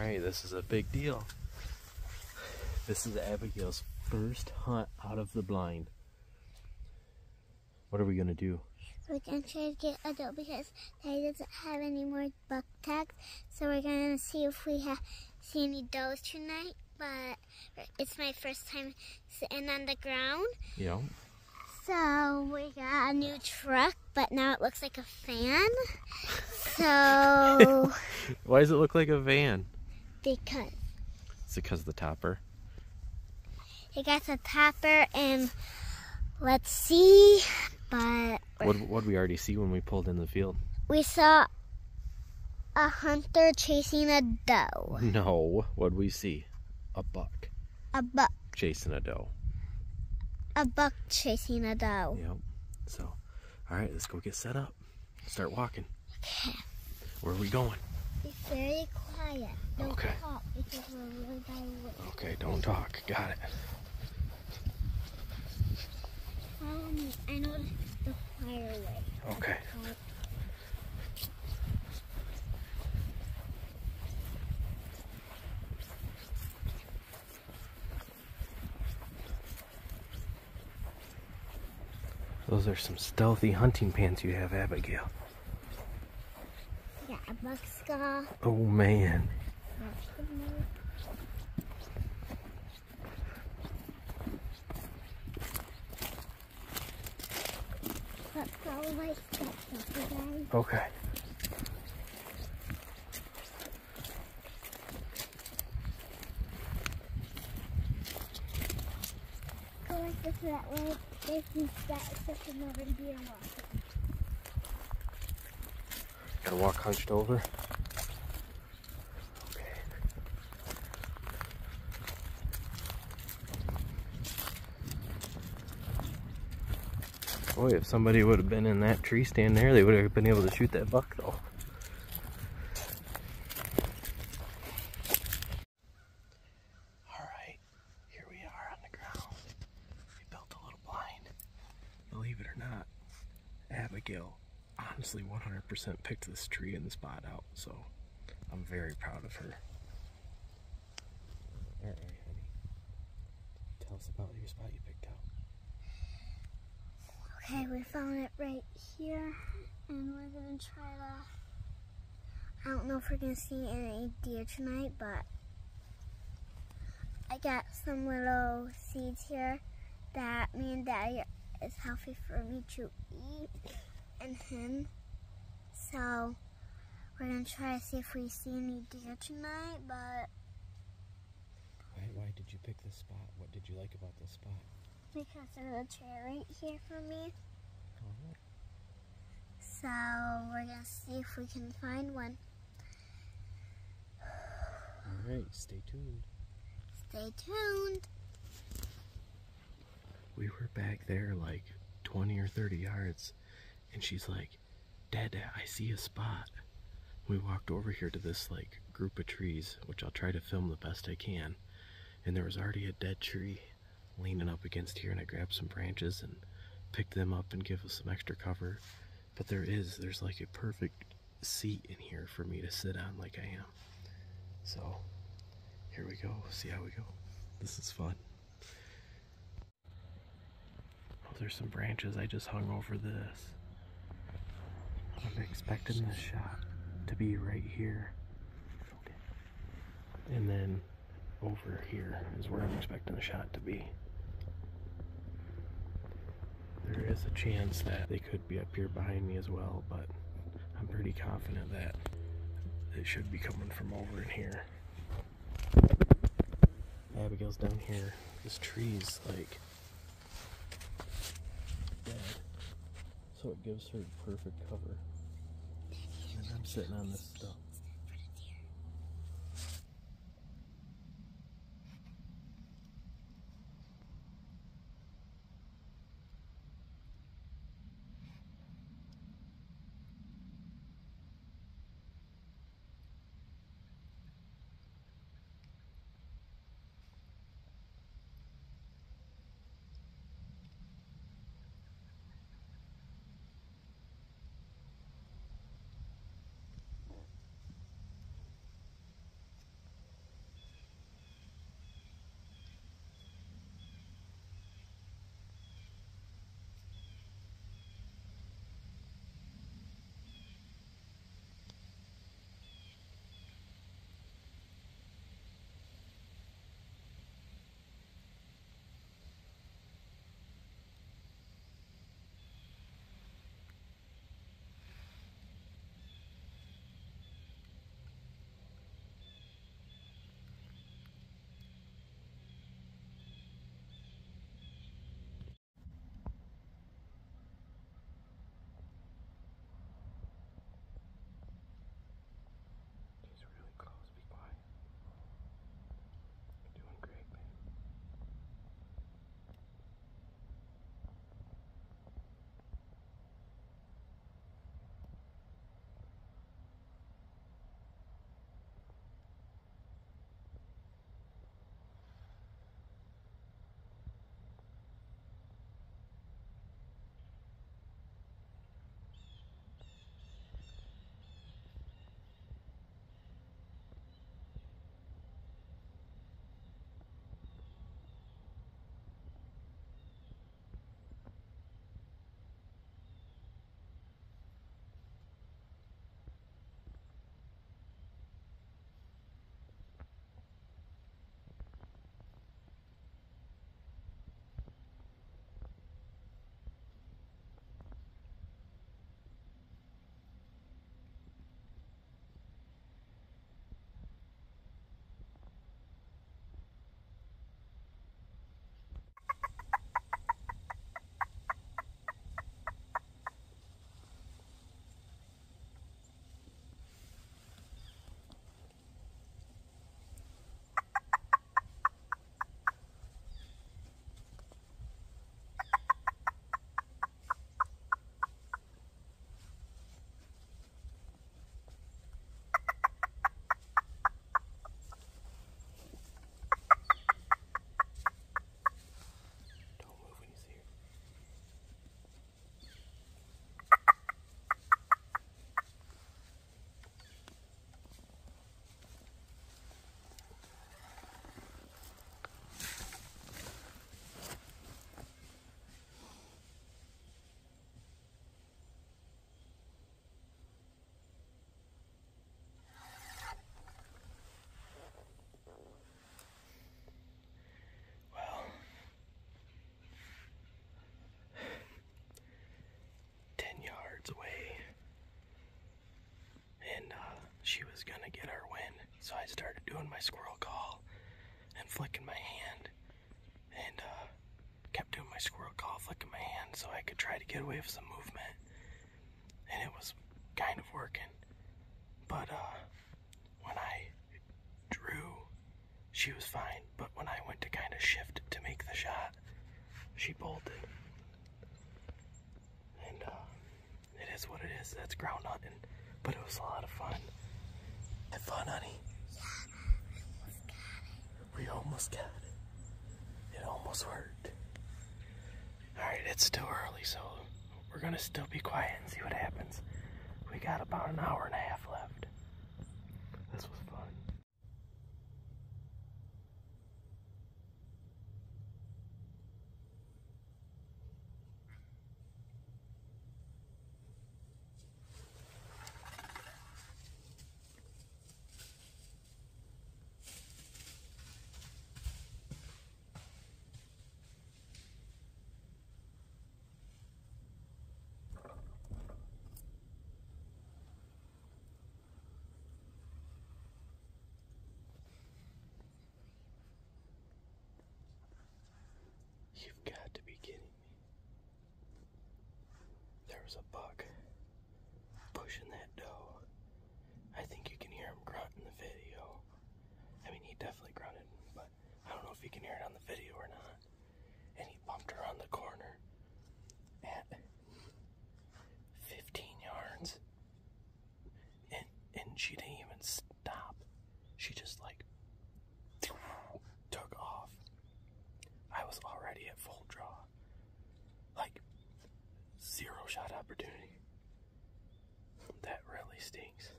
Alright, this is a big deal. This is Abigail's first hunt out of the blind. What are we gonna do? We're gonna try to get a doe because Daddy doesn't have any more buck tags. So we're gonna see if we have see any does tonight. But it's my first time sitting on the ground. Yeah. So we got a new truck, but now it looks like a fan. So Why does it look like a van? Because Is it because of the topper? it got the topper and let's see. But What what we already see when we pulled in the field? we saw a hunter chasing a doe. No. What'd we see? A buck A buck chasing a doe. a buck chasing a doe. Yep. So, alright, let's go get set up. Start walking. Okay. Where are we going? Be very quiet. Don't Okay. talk because we're really by way. Okay, don't talk. Got it. Follow me. I know the fire way. Okay. Those are some stealthy hunting pants you have, Abigail. Yeah, a buck skull. Oh man. That's the move. But follow my steps, okay. Go like this that way. Start stepping over to be a walk. Gotta walk hunched over. Boy, if somebody would have been in that tree stand there, they would have been able to shoot that buck though. Alright, here we are on the ground. We built a little blind. Believe it or not, Abigail honestly 100% picked this tree and the spot out, so I'm very proud of her. Alright, honey. Tell us about your spot you picked out. Okay, we found it right here, and we're gonna try to. I don't know if we're gonna see any deer tonight, but I got some little seeds here that me and Daddy is healthy for me to eat and him. So we're gonna try to see if we see any deer tonight, but Why, why did you pick this spot? What did you like about this spot? because there's a chair right here for me. So we're gonna see if we can find one. Alright, stay tuned. Stay tuned. We were back there like 20 or 30 yards, and she's like, Dad, I see a spot. We walked over here to this like group of trees, which I'll try to film the best I can. And there was already a dead tree leaning up against here, and I grabbed some branches and picked them up and give us some extra cover. But there is, there's like a perfect seat in here for me to sit on like I am. So, here we go. See how we go. This is fun. Oh, there's some branches I just hung over this. I'm expecting this shot to be right here. And then over here is where I'm expecting the shot to be. There is a chance that they could be up here behind me as well, but I'm pretty confident that it should be coming from over in here. Abigail's down here. This tree's like dead. So it gives her perfect cover. And I'm sitting on this stuff. Squirrel call and flicking my hand, and uh, kept doing my squirrel call, flicking my hand, so I could try to get away with some movement, and it was kind of working. But uh, when I drew, she was fine. But when I went to kind of shift to make the shot, she bolted. And uh, it is what it is. That's ground hunting. But it was a lot of fun. Had fun, honey. Almost got it. It almost worked. Alright, it's still early, so we're gonna still be quiet and see what happens. We got about an hour and a half left. This was fun. You've got to be kidding me. There was a buck pushing that doe. I think you can hear him grunt in the video. I mean, he definitely grunted, but I don't know if you can hear it on the video or not. And he bumped her on the corner at 15 yards. And, and she didn't even stop. She just like took off. I was already at full draw. Like, zero shot opportunity. That really stinks.